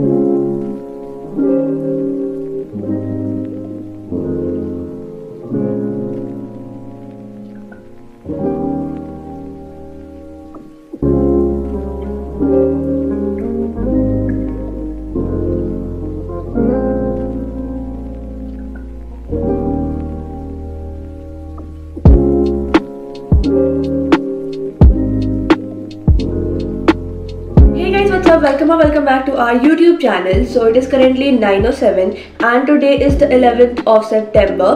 Hey Welcome or welcome back to our YouTube channel. So it is currently 9:07 and today is the 11th of September.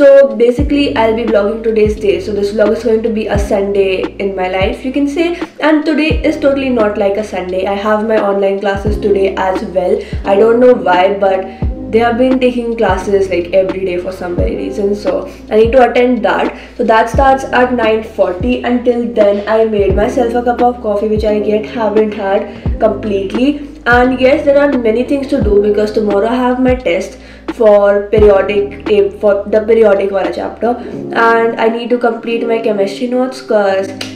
So basically I'll be vlogging today's day. So this vlog is going to be a Sunday in my life, you can say. And today is totally not like a Sunday. I have my online classes today as well. I don't know why, but they have been taking classes like every day for some very reason so i need to attend that. So that starts at 9.40 until then i made myself a cup of coffee which i yet haven't had completely. And yes there are many things to do because tomorrow i have my test for periodic eh, for the periodic wala chapter. And i need to complete my chemistry notes because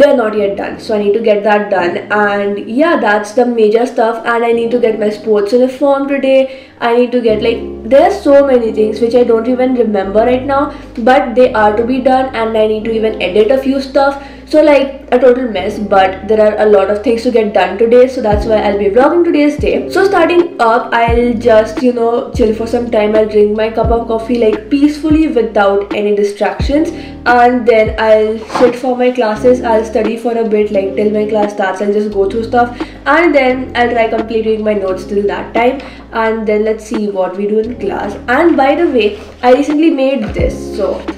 they're not yet done so i need to get that done. And yeah that's the major stuff and i need to get my sports uniform today. I need to get like there's so many things which i don't even remember right now but they are to be done and i need to even edit a few stuff so like a total mess but there are a lot of things to get done today so that's why i'll be vlogging today's day. So starting up i'll just you know chill for some time. I'll drink my cup of coffee like peacefully without any distractions. And then i'll sit for my classes. I'll study for a bit like till my class starts. I'll just go through stuff. And then i'll try completing my notes till that time. And then let's see what we do in class. And by the way i recently made this so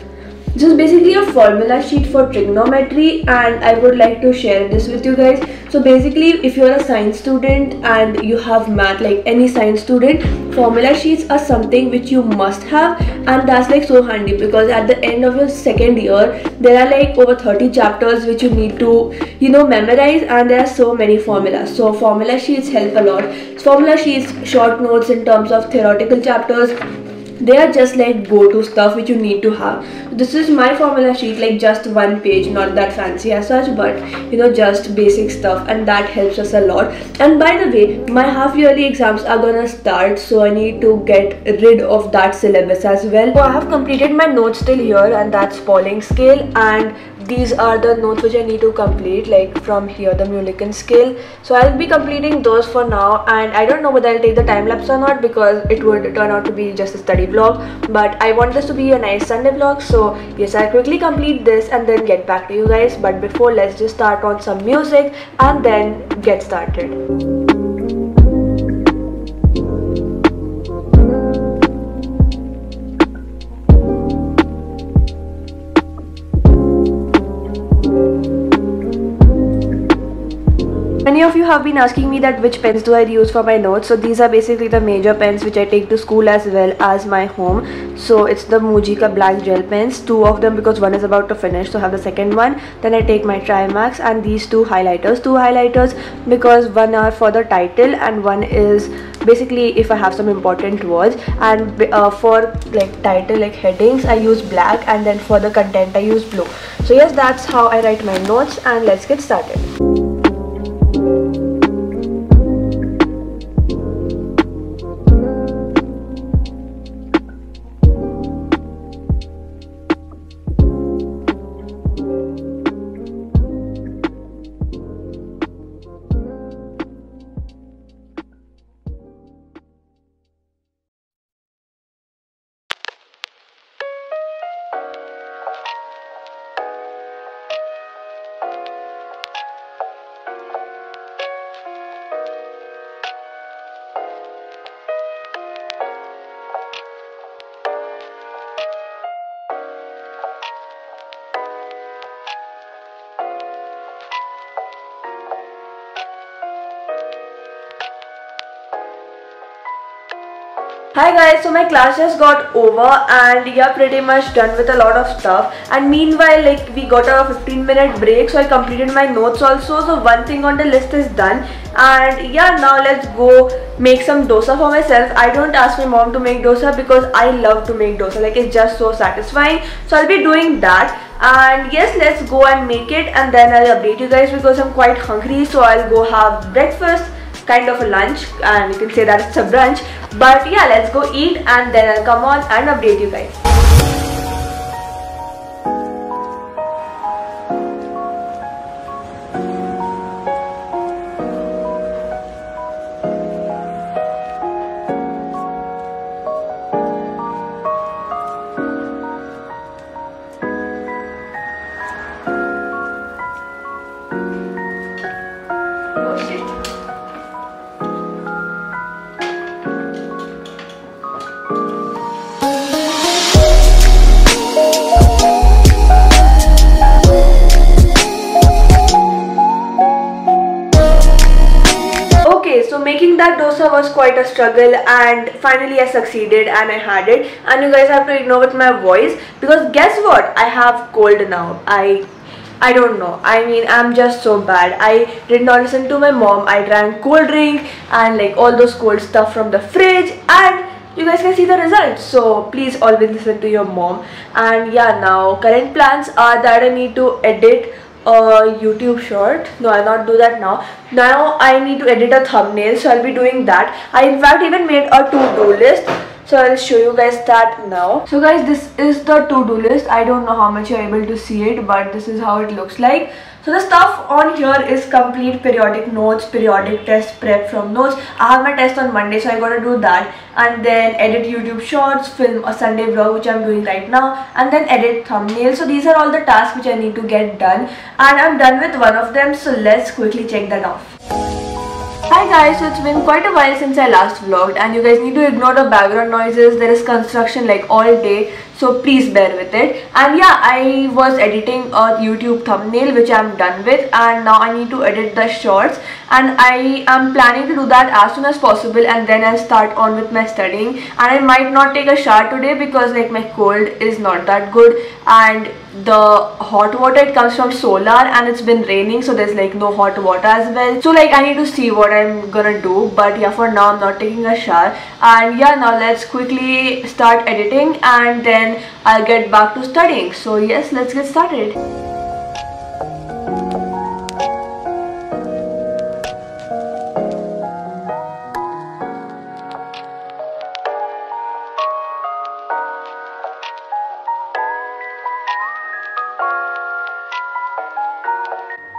is basically a formula sheet for trigonometry and I would like to share this with you guys. So basically if you're a science student and you have math like any science student, formula sheets are something which you must have and that's like so handy because at the end of your second year there are like over 30 chapters which you need to you know memorize and there are so many formulas. So formula sheets help a lot. Formula sheets, short notes in terms of theoretical chapters they are just like go-to stuff which you need to have. This is my formula sheet like just one page not that fancy as such but you know just basic stuff and that helps us a lot. And by the way my half yearly exams are gonna start so i need to get rid of that syllabus as well. So i have completed my notes till here and that's pauling scale and these are the notes which I need to complete like from here the Mulliken scale. So I'll be completing those for now and I don't know whether I'll take the time lapse or not because it would turn out to be just a study vlog. But I want this to be a nice Sunday vlog so yes I'll quickly complete this and then get back to you guys. But before let's just start on some music and then get started. Of you have been asking me that which pens do I use for my notes. So these are basically the major pens which I take to school as well as my home. So it's the Mujika black gel pens, two of them because one is about to finish. So I have the second one. Then I take my Trimax and these two highlighters. Two highlighters because one are for the title and one is basically if I have some important words. And uh, for like title like headings I use black and then for the content I use blue. So yes that's how I write my notes and let's get started. Hi guys, so my class just got over and yeah pretty much done with a lot of stuff. And meanwhile like we got a 15 minute break so I completed my notes also. So one thing on the list is done. And yeah now let's go make some dosa for myself. I don't ask my mom to make dosa because I love to make dosa. Like it's just so satisfying. So I'll be doing that. And yes let's go and make it. And then I'll update you guys because I'm quite hungry. So I'll go have breakfast kind of a lunch and you can say that it's a brunch. But yeah, let's go eat and then I'll come on and update you guys. That dosa was quite a struggle and finally I succeeded and I had it and you guys have to ignore with my voice because guess what? I have cold now. I I don't know. I mean, I'm just so bad. I did not listen to my mom. I drank cold drink and like all those cold stuff from the fridge and you guys can see the results. So please always listen to your mom. And yeah, now current plans are that I need to edit a YouTube short. No, I'll not do that now. Now I need to edit a thumbnail, so I'll be doing that. I in fact even made a to-do list. So I'll show you guys that now. So guys, this is the to-do list. I don't know how much you're able to see it, but this is how it looks like. So the stuff on here is complete periodic notes, periodic test prep from notes. I have my test on Monday, so I gotta do that. And then edit YouTube shorts, film a Sunday vlog, which I'm doing right now. And then edit thumbnails. So these are all the tasks which I need to get done. And I'm done with one of them, so let's quickly check that off. Hi guys, so it's been quite a while since I last vlogged and you guys need to ignore the background noises. There is construction like all day so please bear with it. And yeah, I was editing a YouTube thumbnail which I'm done with and now I need to edit the shorts. And I am planning to do that as soon as possible and then I'll start on with my studying. And I might not take a shower today because like my cold is not that good. And the hot water it comes from solar and it's been raining so there's like no hot water as well. So like I need to see what I'm gonna do. But yeah for now I'm not taking a shower. And yeah now let's quickly start editing and then I'll get back to studying. So yes let's get started.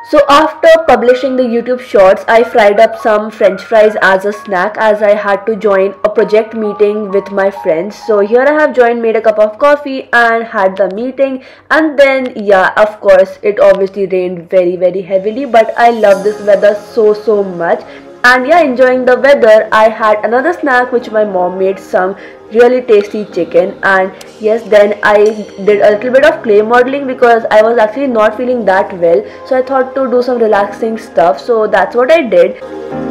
So after publishing the YouTube shorts, I fried up some french fries as a snack as I had to join a project meeting with my friends. So here I have joined, made a cup of coffee and had the meeting. And then yeah, of course it obviously rained very very heavily but I love this weather so so much. And yeah enjoying the weather i had another snack which my mom made some really tasty chicken. And yes then i did a little bit of clay modeling because i was actually not feeling that well. So i thought to do some relaxing stuff. So that's what i did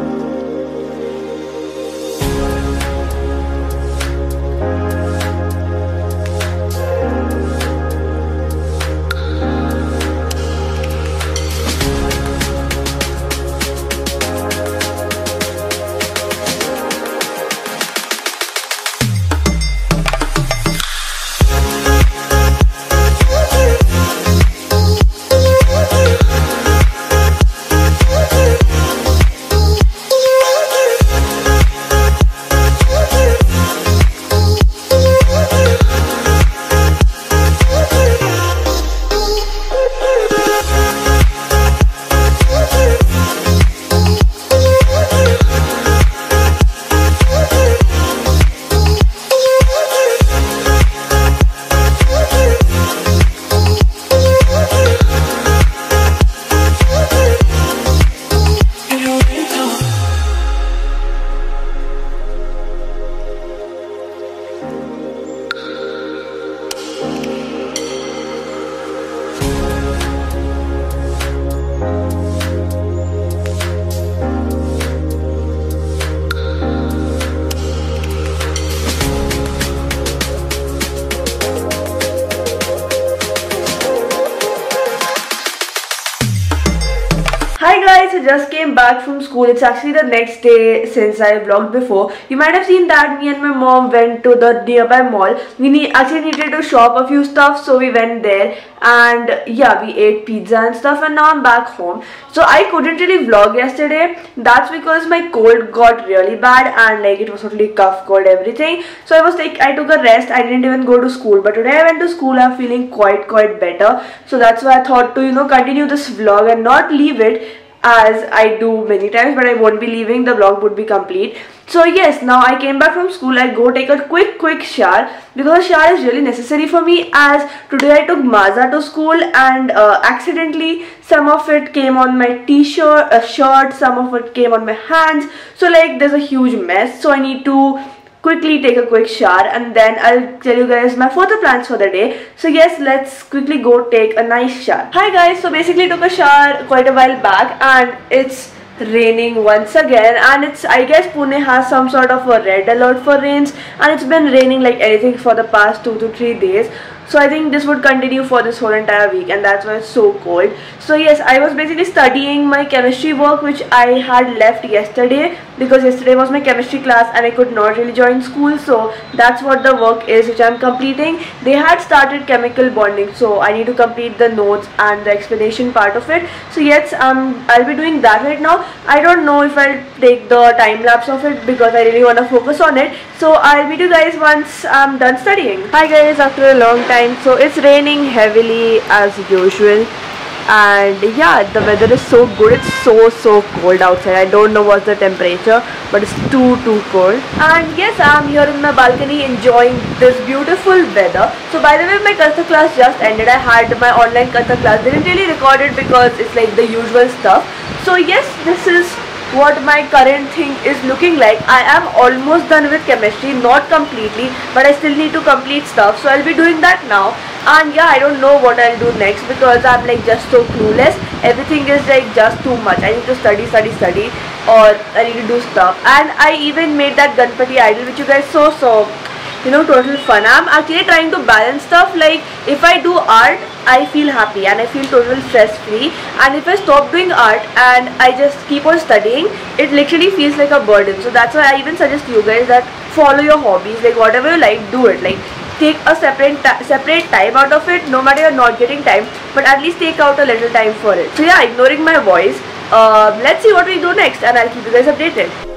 just came back from school. It's actually the next day since I vlogged before. You might have seen that me and my mom went to the nearby mall. We need, actually needed to shop a few stuff so we went there and yeah we ate pizza and stuff and now I'm back home. So I couldn't really vlog yesterday. That's because my cold got really bad and like it was totally cough cold everything. So I was like I took a rest. I didn't even go to school but today I went to school. I'm feeling quite quite better. So that's why I thought to you know continue this vlog and not leave it as I do many times but I won't be leaving the vlog would be complete. So yes now I came back from school. I go take a quick quick shower because shower is really necessary for me as today I took Maaza to school and uh, accidentally some of it came on my t-shirt a shirt some of it came on my hands. So like there's a huge mess so I need to quickly take a quick shower and then I'll tell you guys my further plans for the day. So yes, let's quickly go take a nice shower. Hi guys, so basically took a shower quite a while back and it's raining once again. And it's I guess Pune has some sort of a red alert for rains. And it's been raining like anything for the past 2 to 3 days. So I think this would continue for this whole entire week. And that's why it's so cold. So yes I was basically studying my chemistry work which I had left yesterday. Because yesterday was my chemistry class and I could not really join school. So that's what the work is which I'm completing. They had started chemical bonding. So I need to complete the notes and the explanation part of it. So yes um, I'll be doing that right now I don't know if I'll take the time lapse of it because I really want to focus on it. So I'll meet you guys once I'm done studying. Hi guys after a long time. So it's raining heavily as usual. And yeah the weather is so good. It's so so cold outside. I don't know what's the temperature but it's too too cold. And yes i'm here in my balcony enjoying this beautiful weather. So by the way my Kathak class just ended. I had my online Kathak class. Didn't really record it because it's like the usual stuff so yes this is what my current thing is looking like. I am almost done with chemistry, not completely, but I still need to complete stuff. So I'll be doing that now. And yeah, I don't know what I'll do next because I'm like just so clueless. Everything is like just too much. I need to study, study, study or I need to do stuff. And I even made that Ganpati idol which you guys saw so you know total fun. I'm actually trying to balance stuff like if i do art i feel happy and i feel total stress free and if i stop doing art and i just keep on studying it literally feels like a burden. So that's why i even suggest you guys that follow your hobbies. Like whatever you like do it. Like take a separate separate time out of it no matter you're not getting time but at least take out a little time for it. So yeah ignoring my voice. Uh, let's see what we do next and i'll keep you guys updated